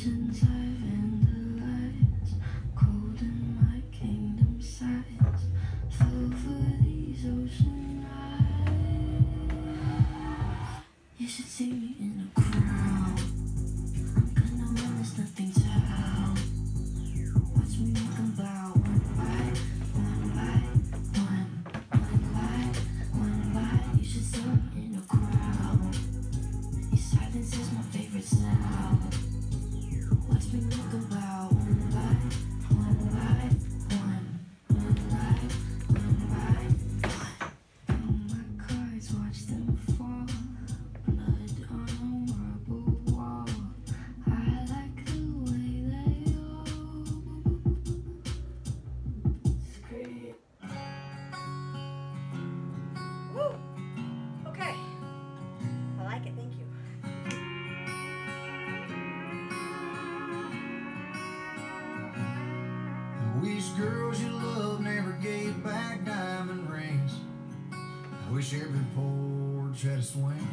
存在 Wish girls you love never gave back diamond rings. I wish every porch had a swing.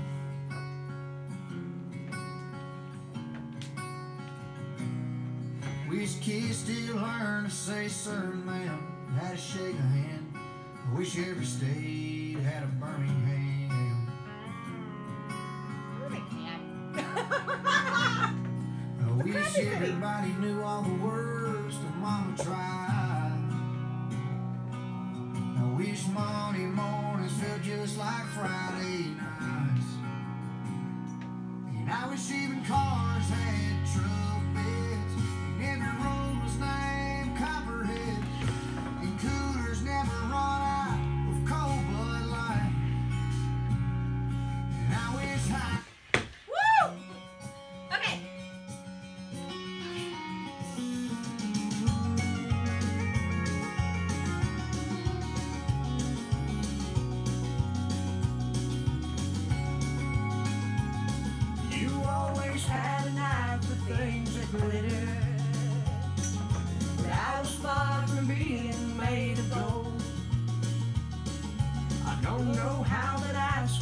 Wish kids still learn to say certain man, how to shake a hand. I wish every state had a Birmingham. I wish everybody knew all the words Mama tried. I wish Monday mornings felt just like Friday nights. And I wish even cars had truck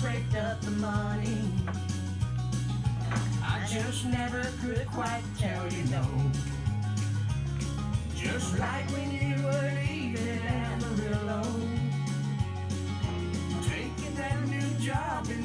I up the money. I just never could quite tell you no. Just like when you were leaving Amarillo, taking that new job in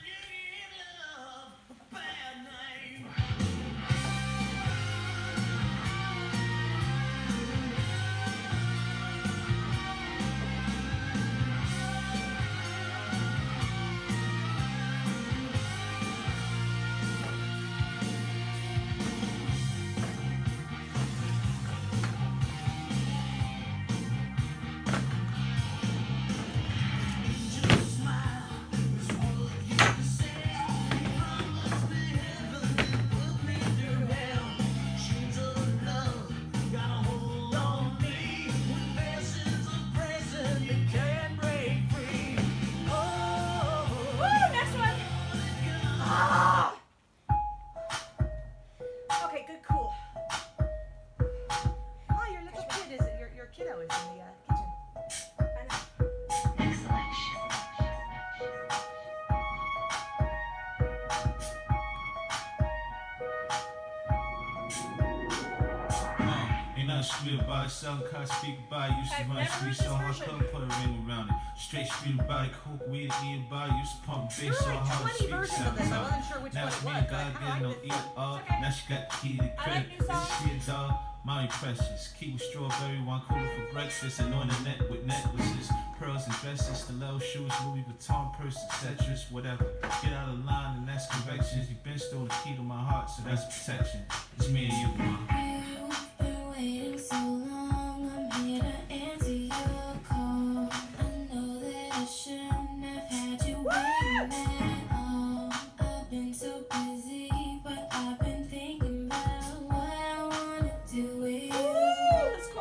sweet about it. Selling cars, speak it. Used to run street, so hard, couldn't put a ring around it. Straight street it, coke, weed, eat about it. Used to pump bass, so hard, speak sound this. I wasn't sure which now one it's it me was, and God getting no eat up. Okay. Now she got the key to the crib. new songs. Dog. Mommy precious. Keep with strawberry, one cooler for breakfast. And on the neck with necklaces, pearls and dresses, stiletto shoes, Louis Vuitton purse, etc. Whatever. Get out of line and that's corrections. You've been stole the key to my heart, so that's protection. It's me and you, mom.